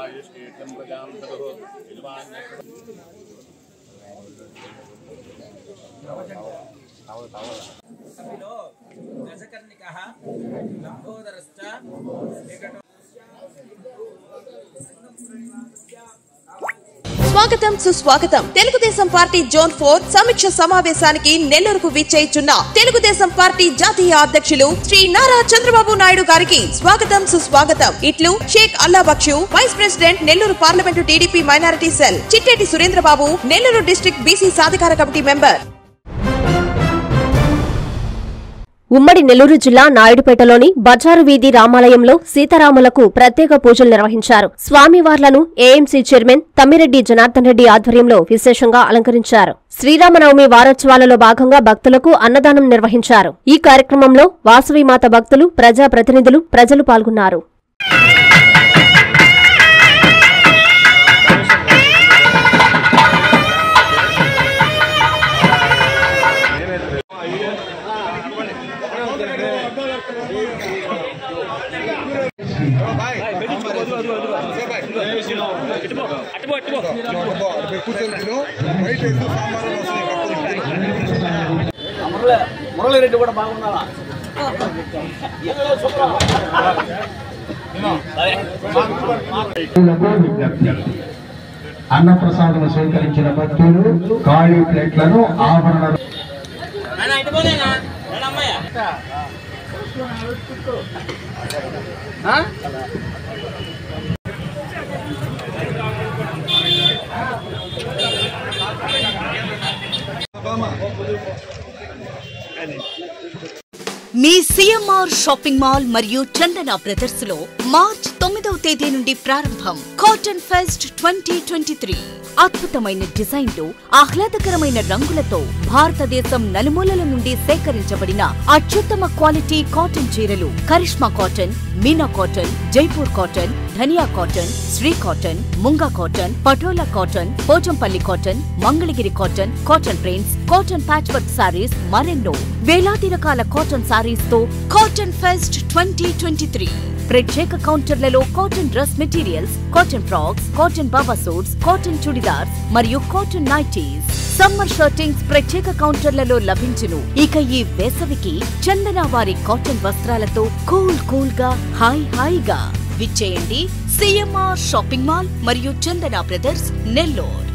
आयुष्कीर्तं प्रजां सदुः సభలో దశకర్ణికః లంబోదరశ్చ స్వాగతం సుస్వాగతం. తెలుగుదేశం పార్టీ జోన్ ఫోర్ సమీక్ష సమావేశానికి నెల్లూరుకు విచ్చేయుచున్న తెలుగుదేశం పార్టీ జాతీయ అధ్యక్షులు శ్రీ నారా చంద్రబాబు నాయుడు గారికి స్వాగతం సుస్వాగతం. ఇట్లు Sheikh Allabaksh vice president Nellore parliament TDP minority cell. Chitteti Surendrababu Nellore district BC సాధికార కమిటీ మెంబర్. ఉమ్మడి నెల్లూరు జిల్లా నాయుడుపేటలోని బజారు వీధి రామాలయంలో సీతారాములకు ప్రత్యేక పూజలు నిర్వహించారు. స్వామివార్లను ఏఎంసీ చైర్మన్ తమ్మిరెడ్డి జనార్దన్ రెడ్డి ఆధ్వర్యంలో విశేషంగా అలంకరించారు. శ్రీరామనవమి వారోత్సవాలలో భాగంగా భక్తులకు అన్నదానం నిర్వహించారు. ఈ కార్యక్రమంలో వాసవిమాత భక్తులు ప్రజాప్రతినిధులు ప్రజలు పాల్గొన్నారు. మురళిరెడ్డి కూడా బాగున్నారా అన్నప్రసాదం స్వీకరించిన భక్తులు ఖాళీ ప్లేట్లను ఆభరణాలు మీ సిఎంఆర్ షాపింగ్ మాల్ మరియు చందన బ్రదర్స్లో మార్చ్ తొమ్మిదవ తేదీ నుండి ప్రారంభం cotton fest twenty twenty three అద్భుతమైన డిజైన్లు ఆహ్లాదకరమైన రంగులతో భారతదేశం నలుమూలల నుండి సేకరించబడిన అత్యుత్తమ క్వాలిటీ కాటన్ చీరలు. Karishma cotton Meena cotton Jaipur cotton Dhaniya cotton Shri cotton Munga cotton Patola cotton Pochampally cotton Mangalagiri cotton cotton prints cotton patch work saris మరెన్నో వేలాది రకాల cotton సారీస్తో cotton fest twenty twenty three. ప్రత్యేక కౌంటర్లలో cotton dress materials cotton frocks cotton baba suits cotton churidars మరియు cotton nighties. Summer shirtings ప్రత్యేక కౌంటర్లలో లభించును. ఇక ఈ వేసవికి చందన వారి కాటన్ వస్త్రాలతో కూల్ కూల్గా హాయ్ హాయిగా విచ్చేయండి సిఎంఆర్ షాపింగ్ మాల్ మరియు చందన బ్రదర్స్ నెల్లూరు.